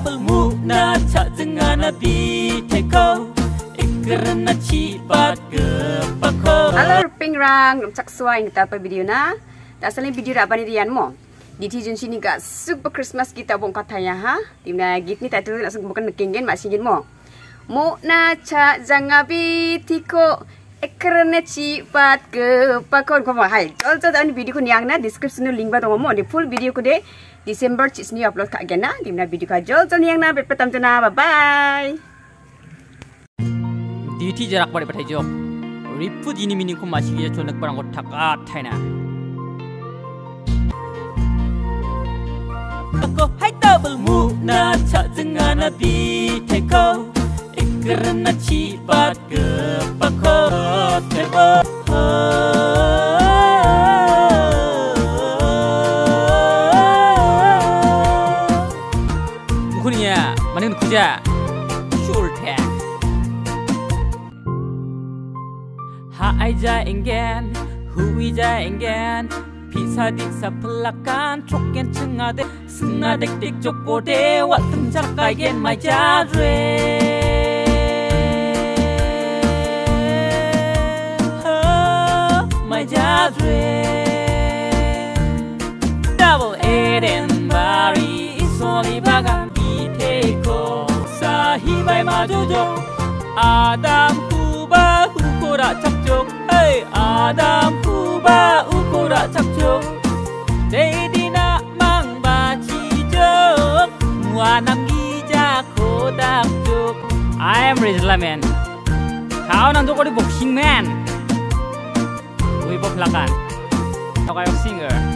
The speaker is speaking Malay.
double mu na cha jenga na bi te ko ikrana chi pat ke pakho Halo ping rang cak suai kita pa video na. Tak saling video ra bani rian mo. Di ti jun sini ga super Christmas kita bong kata ya ha. Timna git ni tak tu langsung bukan nekingen mak singin mo. Mo na cha janga bi tiko ekrane chi pat ke pakon ko hai tol tol ani video ko niang na description no link ba tomo de full video ko de december chi ni upload ka gena. Dimna video ka jol tol niang na bet patam tuna bye bye di ti jarak pare patai jo ripu dini mini ko masi ge chonak parang ko thak a na ko hai double move na cha zinga na bi te ko chi pat ke pakon 우린야 만약 그자. 슈울테. 하이자인겐 후이자인겐 비사딕사 플라칸 촉겐 층아데 승아덱딕 족고대 왓등 작가겐 마이자드레 Padre. Double Edinburgh is only baga iteko sahibai majojo Adam huba ukora chakcho hey, Adam huba ukora chakcho Deidina mang ba chi chok muanam ija kodak chok I am Rizlaman. Town and the boxing man. Wave of Lakan. Ako kayong singer.